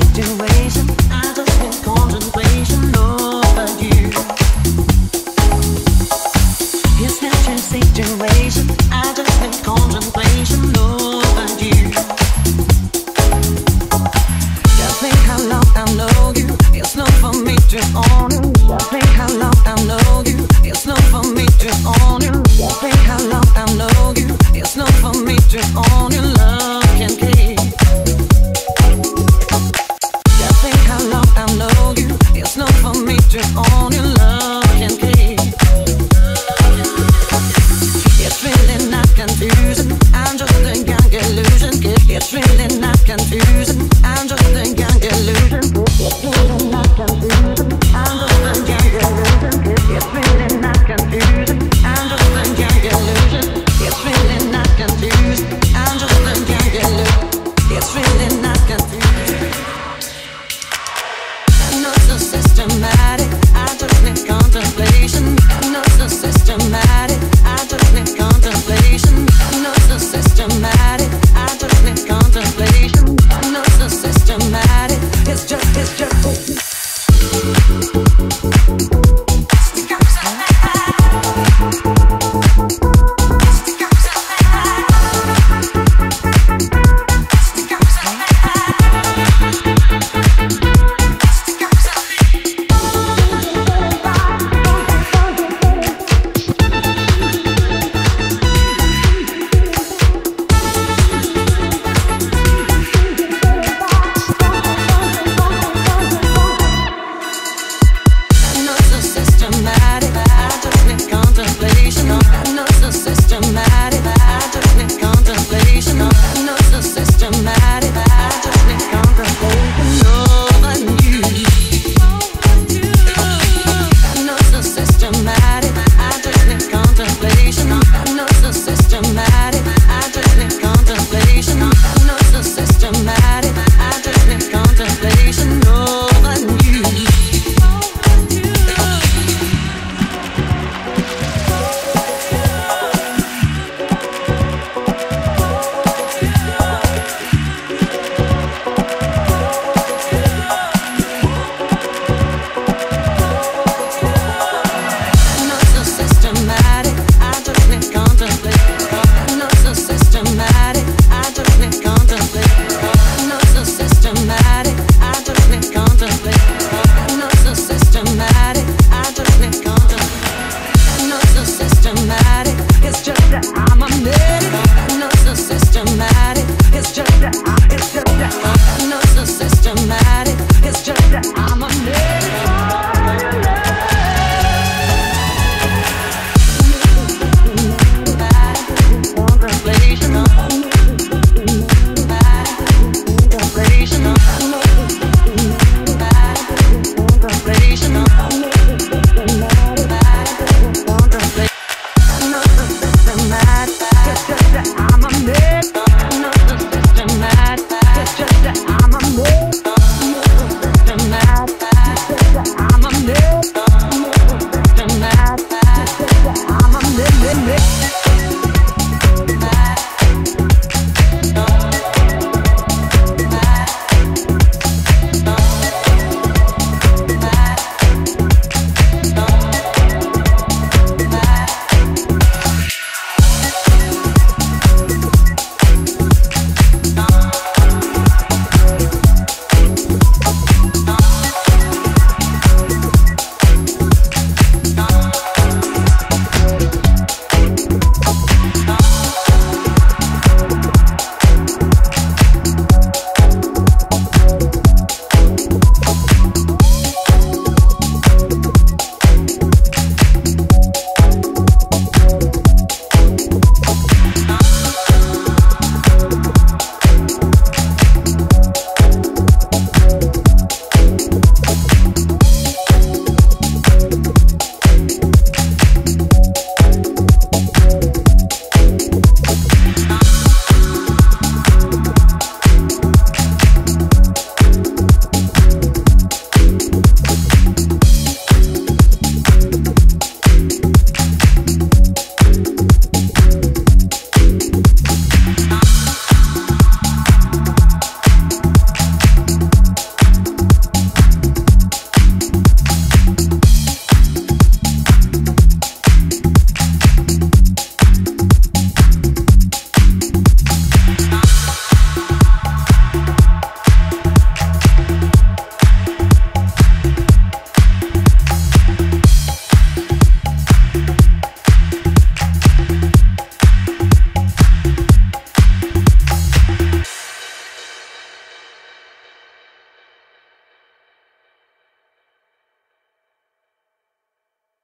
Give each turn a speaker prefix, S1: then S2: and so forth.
S1: situation. I just It's really